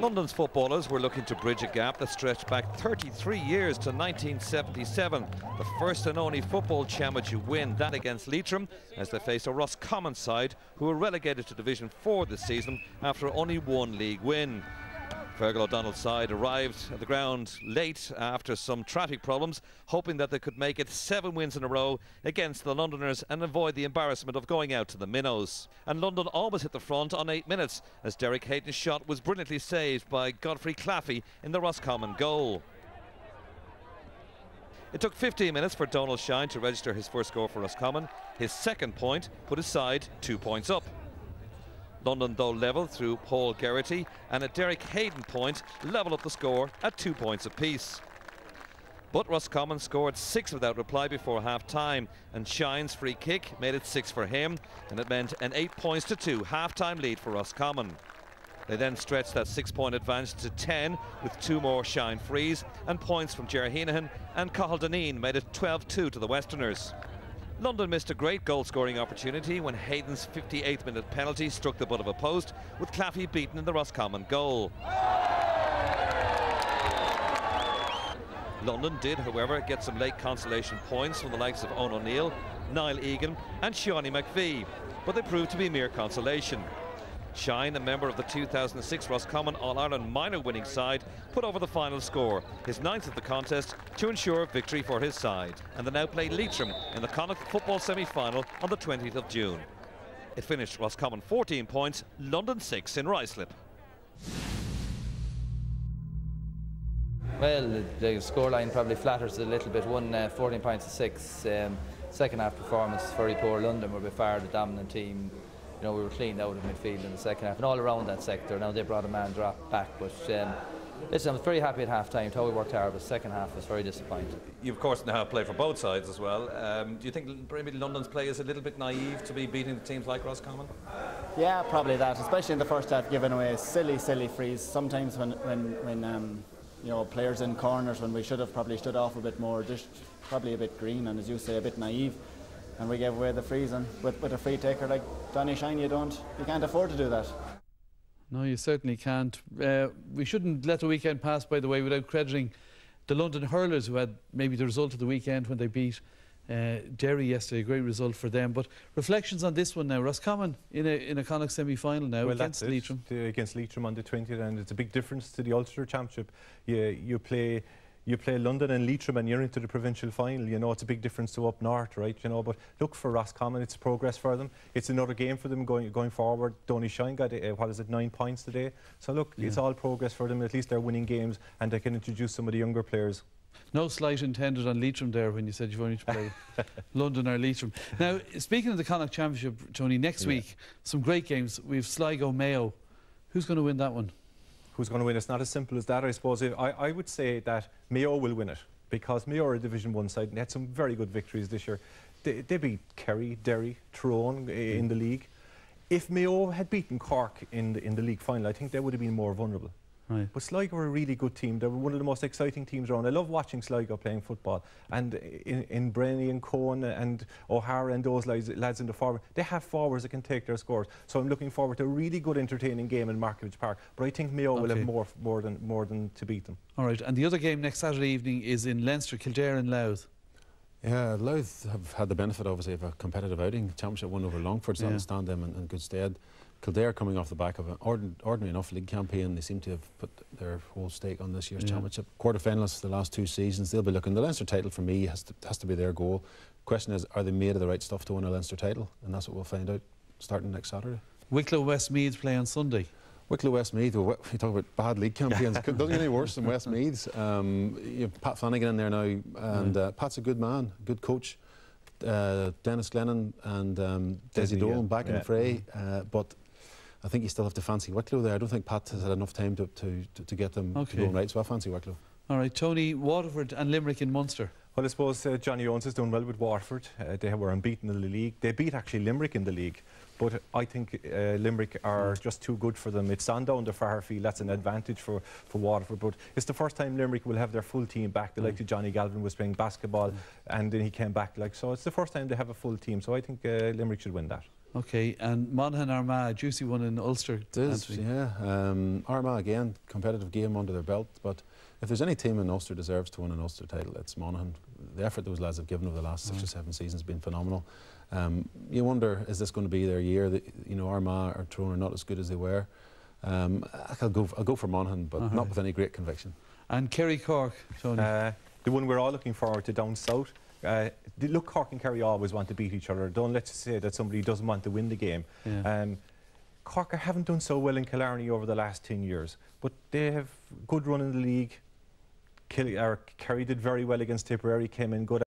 London's footballers were looking to bridge a gap that stretched back 33 years to 1977. The first and only football championship win, that against Leitrim, as they faced a Roscommon side who were relegated to Division 4 this season after only one league win. Fergal O'Donnell's side arrived at the ground late after some traffic problems, hoping that they could make it seven wins in a row against the Londoners and avoid the embarrassment of going out to the Minnows. And London almost hit the front on eight minutes as Derek Hayden's shot was brilliantly saved by Godfrey Claffey in the Roscommon goal. It took 15 minutes for Donald Shine to register his first score for Roscommon. His second point put his side two points up. London, though, level through Paul Geraghty and a Derek Hayden point level up the score at two points apiece. But Roscommon scored six without reply before half-time, and Shine's free kick made it six for him, and it meant an eight points to two half-time lead for Roscommon. They then stretched that six-point advantage to 10 with two more Shine frees, and points from Heenahan and Cathal Dineen made it 12-2 to the Westerners. London missed a great goal-scoring opportunity when Hayden's 58th minute penalty struck the butt of a post, with Claffey beaten in the Roscommon goal. London did, however, get some late consolation points from the likes of Owen O'Neill, Niall Egan and Seanie McVie, but they proved to be mere consolation. Shine, a member of the 2006 Roscommon All-Ireland minor winning side, put over the final score, his ninth of the contest, to ensure victory for his side. And they now play Leitrim in the Connacht football semi-final on the 20th of June. It finished Roscommon 14 points, London 6 in Ruislip. Well, the, scoreline probably flatters a little bit. One uh, 14 points to 6. Um, second half performance, very poor. London were by far the dominant team you know, we were cleaned out of midfield in the second half and all around that sector. Now they brought a man drop back, but um, listen, I was very happy at half time. How we worked hard, but second half was very disappointing. You, of course, now play for both sides as well. Um, do you think maybe London's play is a little bit naive to be beating teams like Roscommon? Yeah, probably that, especially in the first half, giving away silly, silly frees. Sometimes when, when, when um, you know, players in corners, when we should have probably stood off a bit more, just probably a bit green and, as you say, a bit naive and we gave away the frees. And with, with a free taker like Donie Shine, you don't, you can't afford to do that. No, you certainly can't. Uh, we shouldn't let the weekend pass, by the way, without crediting the London hurlers who had maybe the result of the weekend when they beat uh, Derry yesterday. A great result for them. But reflections on this one now. Roscommon in a in a Connacht semi-final now well, against Leitrim. against Leitrim on the 20th, and it's a big difference to the Ulster Championship. You you play you play London and Leitrim and you're into the provincial final. You know, it's a big difference to up north, right? You know, but look for Roscommon, it's progress for them. It's another game for them going going forward. Donie Shine got, uh, what is it, nine points today. So look, yeah. it's all progress for them. At least they're winning games and they can introduce some of the younger players. No slight intended on Leitrim there when you said you've only to play London or Leitrim. Now, speaking of the Connacht Championship, Tony, next yeah. week, some great games. We have Sligo Mayo. Who's going to win that one? Who's going to win. It's not as simple as that, I suppose. I, I would say that Mayo will win it because Mayo are a Division 1 side and they had some very good victories this year. They, they beat Kerry, Derry, Tyrone in mm. the league. If Mayo had beaten Cork in the, in the league final, I think they would have been more vulnerable. Right. But Sligo are a really good team. They're one of the most exciting teams around. I love watching Sligo playing football. And in, in Breheny and Cohen and O'Hara and those lads, lads in the forward, they have forwards that can take their scores. So I'm looking forward to a really good, entertaining game in Markievicz Park. But I think Mayo okay. will have more, more, than, more than to beat them. All right. And the other game next Saturday evening is in Leinster, Kildare and Louth. Yeah, Louth have had the benefit, obviously, of a competitive outing. Championship won over Longford, so yeah. stand them in, in good stead. Kildare coming off the back of an ordin ordinary enough league campaign. They seem to have put their whole stake on this year's yeah. championship. Quarter finalists the last two seasons. They'll be looking. The Leinster title for me has to, has to be their goal. Question is, are they made of the right stuff to win a Leinster title? And that's what we'll find out starting next Saturday. Wicklow Westmeath play on Sunday. Wicklow Westmeath, we talk about bad league campaigns, doesn't get any worse than Westmeath's. Um, you have Pat Flanagan in there now, and uh, Pat's a good man, good coach. Uh, Dennis Glennon and um, Desi Dolan back yeah. in the fray, uh, but I think you still have to fancy Wicklow there. I don't think Pat has had enough time to, to, to get them okay. going right, so I fancy Wicklow. All right, Tony, Waterford and Limerick in Munster. Well, I suppose uh, Johnny Owens is doing well with Waterford. Uh, they were unbeaten in the league. They beat actually Limerick in the league, but I think uh, Limerick are just too good for them. It's on down the Fraher Field. That's an advantage for, for Waterford. But it's the first time Limerick will have their full team back. The mm. like Johnny Galvin was playing basketball, mm. and then he came back. Like so, it's the first time they have a full team. So I think uh, Limerick should win that. Okay, and Monaghan Armagh, a juicy one in Ulster. It is, Anthony. yeah. Um, Armagh again, competitive game under their belt, but if there's any team in Ulster deserves to win an Ulster title, it's Monaghan. The effort those lads have given over the last six or seven seasons has been phenomenal. Um, you wonder, is this going to be their year? That, you know, Armagh or Tyrone are not as good as they were. Um, I'll go. I'll go for Monaghan, but All not right. with any great conviction. And Kerry Cork, Tony. Uh, the one we're all looking forward to down south. Uh, look, Cork and Kerry always want to beat each other. Don't let's say that somebody doesn't want to win the game. Yeah. Um, Cork haven't done so well in Killarney over the last 10 years, but they have good run in the league. Kill, Kerry did very well against Tipperary, came in good